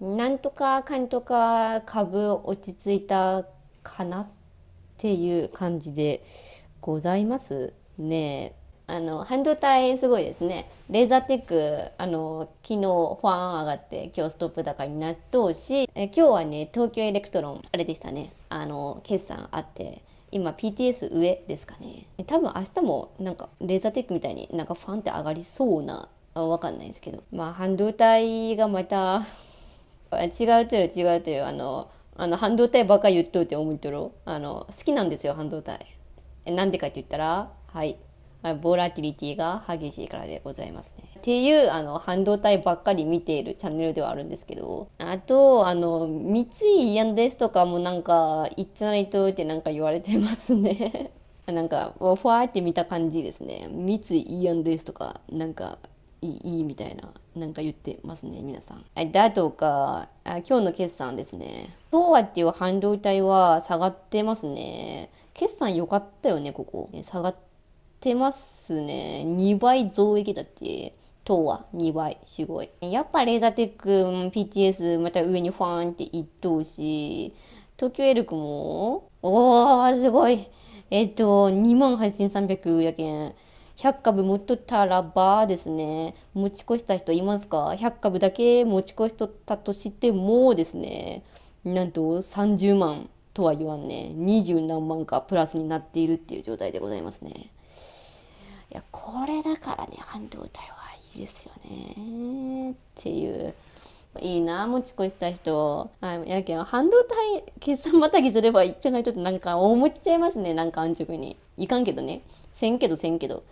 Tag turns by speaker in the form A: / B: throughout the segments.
A: なんとかかんとか株落ち着いたかなっていう感じでございますね。あの半導体すごいですね。レーザーテックあの昨日ファン上がって今日ストップ高になっとうしえ今日はね東京エレクトロンあれでしたねあの決算あって今 PTS 上ですかね多分明日もなんかレーザーテックみたいになんかファンって上がりそうなわかんないですけどまあ半導体がまた違うという違うというあのあの半導体ばっか言っといて思っとるあの好きなんですよ半導体えなんでかって言ったらはいボラティリティが激しいからでございますね。っていうあの半導体ばっかり見ているチャンネルではあるんですけどあとあの三井イアンですとかもなんか言っちゃないとってなんか言われてますね。なんかファーって見た感じですね。三井イアンですとかなんかいいみたいななんか言ってますね皆さん。だとかあ今日の決算ですね。東和っていう半導体は下がってますね。決算良かったよねここ。下がってますね。2倍増益だって。東和2倍すごい。やっぱレーザーテック PTS また上にファンっていっとうし東京エルクもおーすごい。えっと2万8300やけん。100株持っとったらばですね、持ち越した人いますか ?100 株だけ持ち越しとったとしてもですね、なんと30万とは言わんね、20何万かプラスになっているっていう状態でございますね。いや、これだからね、半導体はいいですよね。っていう。いいな持ち越した人あやけん半導体決算またぎすればいっちゃないとってなんか思っちゃいますねなんか安直にいかんけどねせんけどせんけど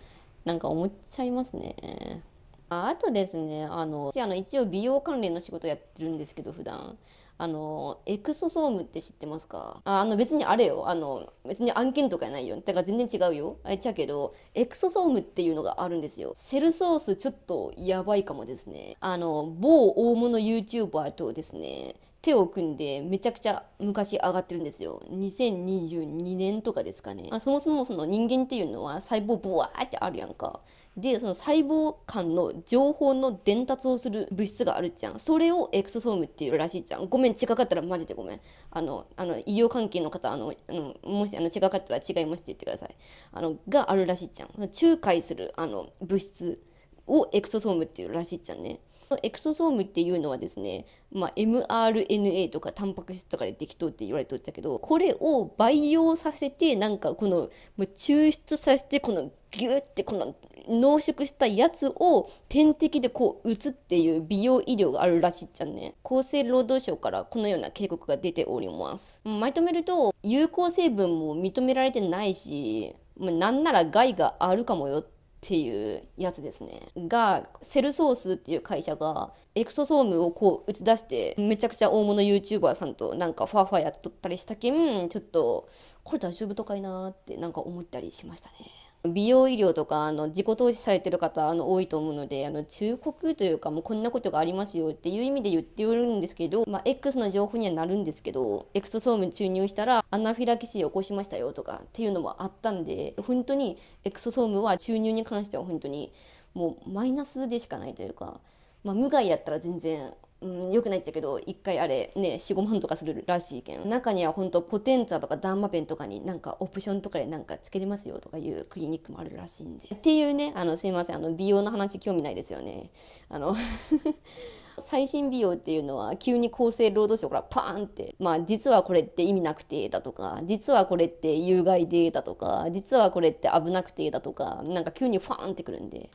A: なんか思っちゃいますね。ああとですねあの私あの一応美容関連の仕事やってるんですけど普段。あのエクソソームって知ってますか？あの別にあれよ。あの別に案件とかやないよ。だから全然違うよ。あいちゃうけどエクソソームっていうのがあるんですよ。セルソースちょっとやばいかもですね。あの某大物 YouTuber とですね手を組んでめちゃくちゃ昔上がってるんですよ。2022年とかですかね。あそもそもその人間っていうのは細胞ブワーってあるやんか。でその細胞間の情報の伝達をする物質があるじゃん。それをエクソソームっていうらしいじゃん。ごめん近かったらマジでごめん。あのあの医療関係の方あのあのもしあの近かったら違いますって言ってください。あのがあるらしいじゃん。仲介するあの物質。をエクソソームっていうらしいじゃんね。エクソソームっていうのはですね、まあ、mRNA とかタンパク質とかでできとって言われておったけどこれを培養させてなんかこのもう抽出させてこのギュッてこの濃縮したやつを点滴でこう打つっていう美容医療があるらしいじゃんね。厚生労働省からこのような警告が出ております。まとめると有効成分も認められてないしなんなら害があるかもよってっていうやつですねがセルソースっていう会社がエクソソームをこう打ち出してめちゃくちゃ大物 YouTuber さんとなんかファーファーやっとったりしたけんちょっとこれ大丈夫とかいなってなんか思ったりしましたね。美容医療とかあの自己投資されてる方あの多いと思うのであの忠告というかもうこんなことがありますよっていう意味で言っておるんですけど、まあ、X の情報にはなるんですけどエクソソーム注入したらアナフィラキシーを起こしましたよとかっていうのもあったんで本当にエクソソームは注入に関しては本当にもうマイナスでしかないというか、まあ、無害やったら全然うん、よくないっちゃけど1回あれね45万とかするらしいけん。中には本当ポテンツァとかダンマペンとかになんかオプションとかでなんかつけれますよとかいうクリニックもあるらしいんで。っていうねあのすいませんあの美容の話興味ないですよね。あの 最新美容っていうのは急に厚生労働省からパーンってまあ実はこれって意味なくてだとか実はこれって有害でだとか実はこれって危なくてだとかなんか急にファーンってくるんで。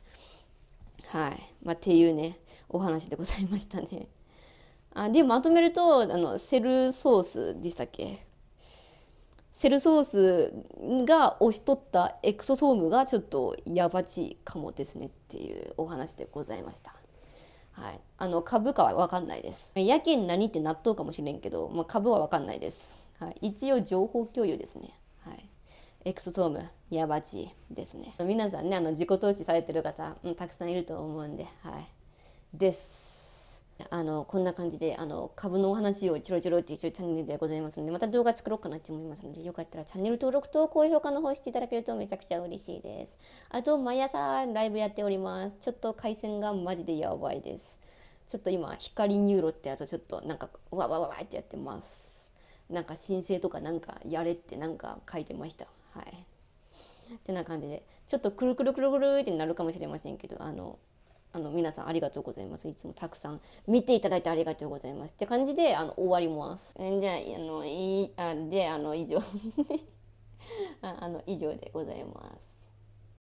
A: はいまあ、っていうねお話でございましたね。あでまとめるとあのセルソースでしたっけ？セルソースが押し取ったエクソソームがちょっとやばちかもですねっていうお話でございました。はい、あの株価は分かんないです。やけん何って納豆かもしれんけど、まあ、株は分かんないです。はい、一応情報共有ですね。エクソソームやばちですね。皆さんねあの自己投資されてる方、うん、たくさんいると思うんで、はい、です。あのこんな感じであの株のお話をちょろちょろってするチャンネルでございますのでまた動画作ろうかなって思いますのでよかったらチャンネル登録と高評価の方していただけるとめちゃくちゃ嬉しいです。あと毎朝ライブやっております。ちょっと回線がマジでやばいです。ちょっと今光 NURO ってやつをちょっとなんかわわわわってやってます。なんか申請とかなんかやれってなんか書いてました。はいってな感じでちょっとくるくるくるくるってなるかもしれませんけどあのあの皆さんありがとうございます。いつもたくさん見ていただいてありがとうございます。って感じであの終わります。じゃああのいあであの以上 あの以上でございます。